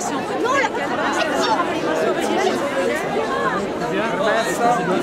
si. Non, la